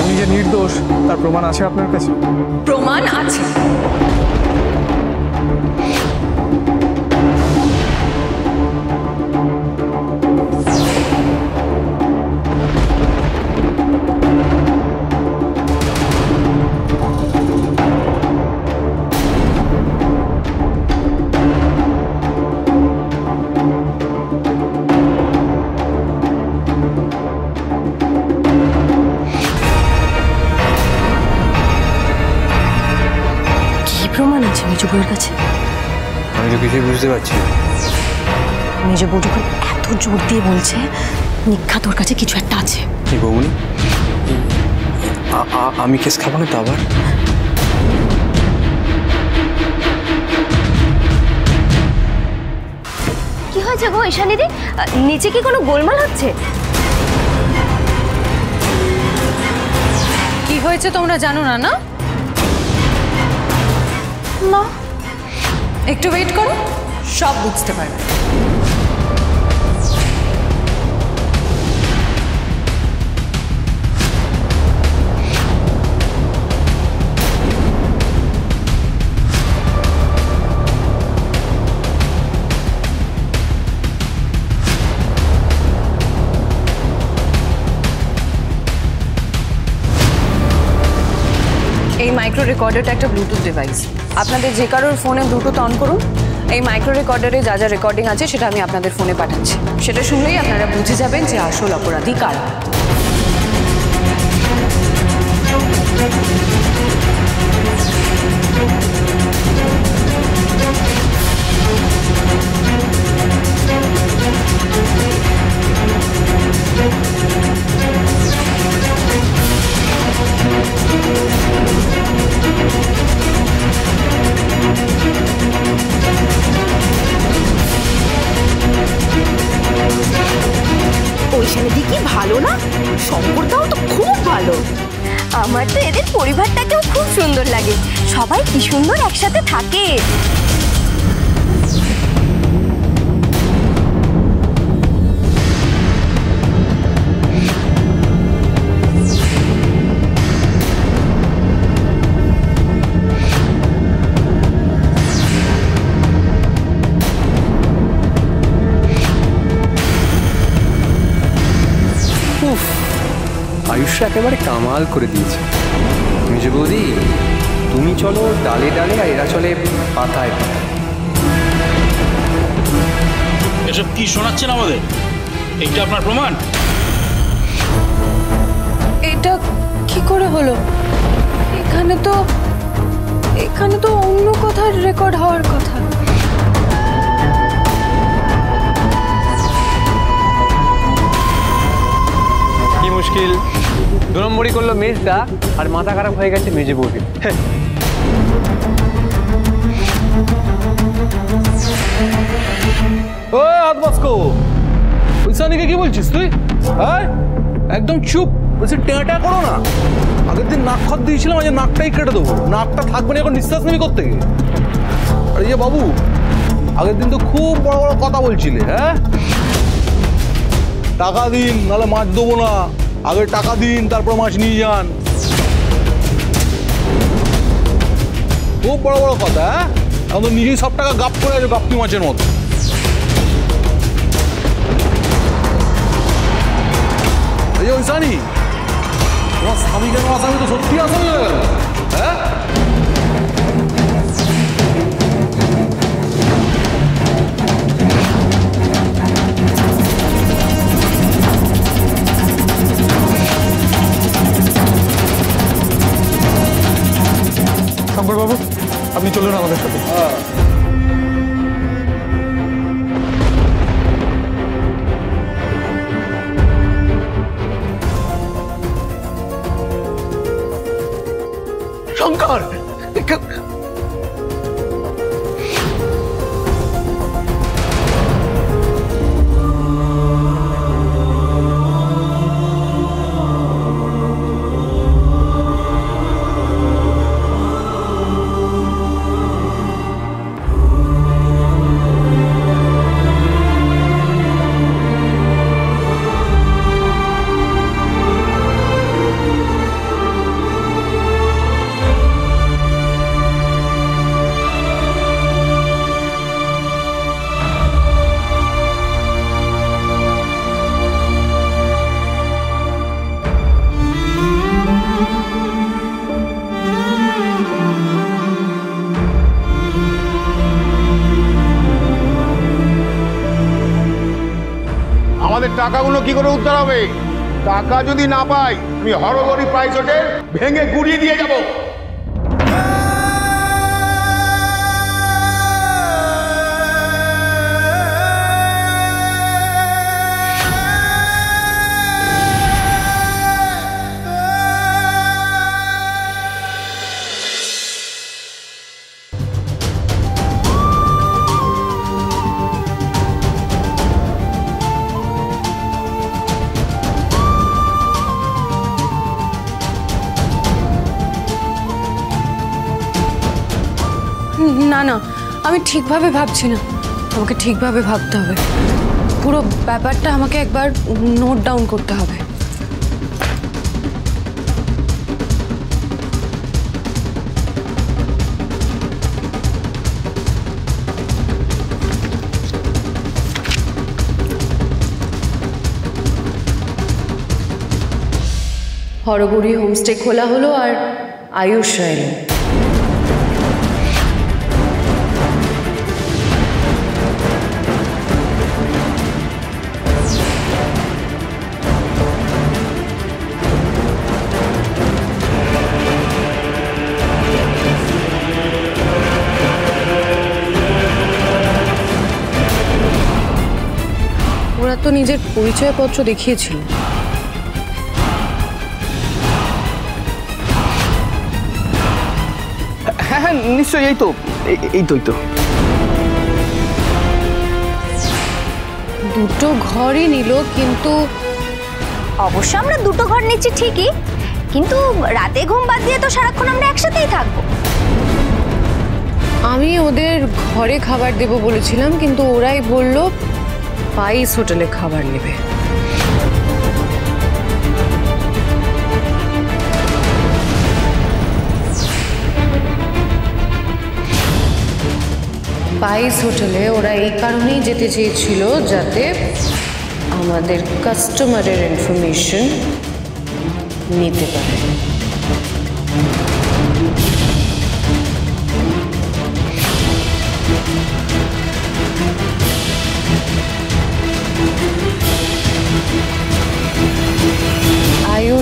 উনি যে নির্দোষ তার প্রমাণ আছে আপনার কাছে? প্রমাণ আছে। আমি তো কিছুই বুঝতে পারছি না। মেজ বউ যখন এত জোর দিয়ে বলছে নিক্ষা তোর কাছে কিছু একটা আছে। কি বৌনি আমি কেস খাব না তো আবার? কি হয়েছে গো ঈশানিদি নিচে কি কোনো গোলমাল হচ্ছে? কি হয়েছে তোমরা জানো না না না একটু ওয়েট করো সব বুঝতে পারবে। মাইক্রো রেকর্ডারটা একটা ব্লুটুথ ডিভাইস আপনাদের যে কারোর ফোনে ব্লুটুথ অন করুন, এই মাইক্রো রেকর্ডারে যা যা রেকর্ডিং আছে সেটা আমি আপনাদের ফোনে পাঠাচ্ছি। সেটা শুনলেই আপনারা বুঝে যাবেন যে আসল অপরাধী কারা। একসাথে থাকে। একেবারে কামাল করে দিয়েছে। মেজে বৌদি তুমি চলো ডালে ডালে আর এরা চলে পাতায় এসব কি শোনাচ্ছেন আমাদের? এইটা আপনার প্রমাণ? এটা কি করে হলো? এখানে তো এখানে তো অন্য কথার রেকর্ড হওয়ার কথা। কি মুশকিল? দু নম্বরই করল মেজদা আর মাথা খারাপ হয়ে গেছে মেজে বৌদি। ও আদবাস্কো ঐশানীকে কি বলছিস তুই? হ্যাঁ একদম চুপ। বলছি টেঁটা করো না। আগের দিন নাক খত দিয়েছিলাম আজ নাকটাই কেটে দেবো। নাকটা থাকবে না এখন নিঃশ্বাস নেবি করতে গিয়ে আরে ইয়ে বাবু আগের দিন তো খুব বড় বড় কথা বলছিলে হ্যাঁ? টাকা দিন নাহলে মাছ দেবো না। আগে টাকা দিন, তারপর মাছ নিয়ে যান। খুব বড় বড় কথা হ্যাঁ? এখন নিজেই সব টাকা গাপ করে আছে গাপ্তি মাছের মতো। এই ওই জানি তোমার স্বামী কেন আসামি? তো সত্যি আসামি হয়ে গেল। ああ。আমাদের টাকাগুলো কি করে উদ্ধার হবে? টাকা যদি না পাই, আমি হরগরি প্রাইস হোটেল ভেঙে গুড়িয়ে দিয়ে যাব। আমি ঠিকভাবে ভাবছি না। আমাকে ঠিকভাবে ভাবতে হবে। পুরো ব্যাপারটা আমাকে একবার নোট ডাউন করতে হবে। হরগড়ি হোমস্টে খোলা হলো আর আয়ুষ এলো। তো নিজের পরিচয়পত্র দেখিয়েছিল। হ্যাঁ হ্যাঁ নিশ্চয়ই এই তো এই- তো এই তো। দুটো ঘরই নিল কিন্তু অবশ্য আমরা দুটো ঘর নিচ্ছি ঠিকই কিন্তু রাতে ঘুম বাদ দিয়ে তো সারাক্ষণ আমরা একসাথেই থাকব। আমি ওদের ঘরে খাবার দেব বলেছিলাম কিন্তু ওরাই বলল পাইস হোটেলে খাবার নেবে। পাইস হোটেলে ওরা এই কারণেই যেতে চেয়েছিল যাতে আমাদের কাস্টমারের ইনফরমেশন নিতে পারে।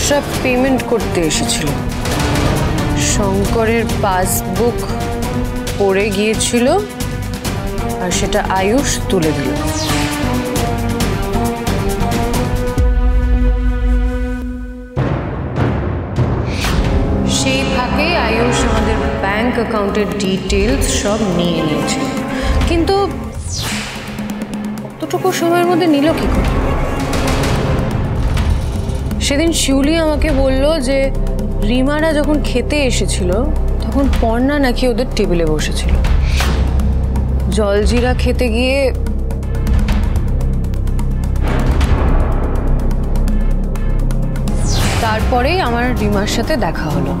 আয়ুষরা পেমেন্ট করতে এসেছিল। শঙ্করের পাসবুক পড়ে গিয়েছিল আর সেটা আয়ুষ তুলে দিল। সেই ফাঁকে আয়ুষ আমাদের ব্যাংক অ্যাকাউন্টের ডিটেলস সব নিয়ে নিয়েছিল। কিন্তু অতটুকু সময়ের মধ্যে নিল কি করে? সেদিন শিউলি আমাকে বলল যে রিমারা যখন খেতে এসেছিল তখন পর্ণা নাকি ওদের টেবিলে বসেছিল। জলজিরা খেতে গিয়ে তারপরেই আমার রিমার সাথে দেখা হলো।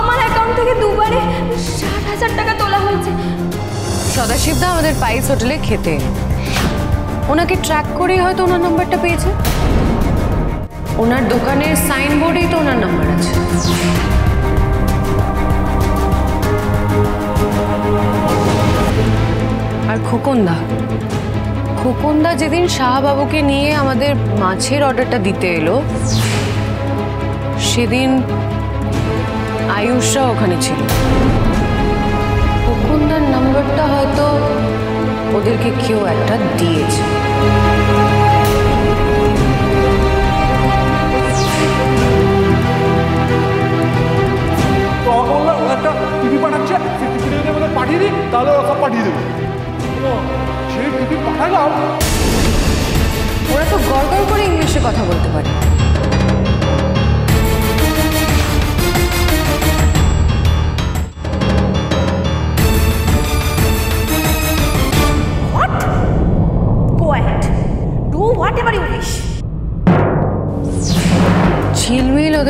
আমার অ্যাকাউন্ট থেকে দুবারে ষাট হাজার টাকা তোলা হয়েছে। সদাশিবদা আমাদের পাইস হোটেলে খেতে। ওনাকে ট্র্যাক করেই হয়তো ওনার নাম্বারটা পেয়েছে। ওনার দোকানের সাইনবোর্ডেই তো ওনার নাম্বার আছে। আর খোকনদা খোকনদা যেদিন শাহবাবুকে নিয়ে আমাদের মাছের অর্ডারটা দিতে এলো, সেদিন আয়ুষরা ওখানে ছিল। খোকনদার নাম্বারটা হয়তো ওদেরকে কেউ একটা দিয়েছে। একটা টিভি পাঠাচ্ছে, সেই টিভি যদি পাঠিয়ে দিই তাহলে পাঠিয়ে দেবো। সেই টিভি পাঠালাম। ওরা কথা বলতে পারে।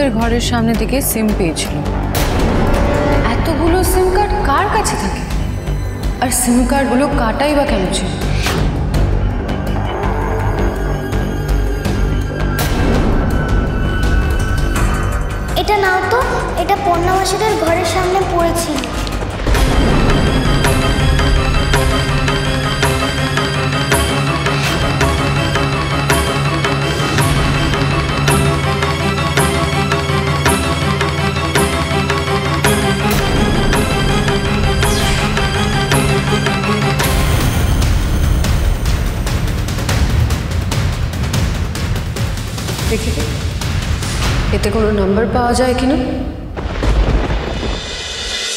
ওদের ঘরের সামনে থেকে সিম পেয়েছিল। এতগুলো সিম কার্ড কার কাছে থাকে? আর সিম কার্ডগুলো কাটাই বা কেন ছিল? এটা নাও তো, এটা পণ্যবাসীদের ঘরের সামনে পড়েছিল। এতে কোনো নাম্বার পাওয়া যায় কিনা?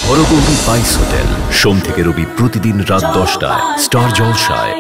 হরগৌরী বাইস হোটেল, সোম থেকে রবি প্রতিদিন রাত দশটায়, স্টার জলসায়।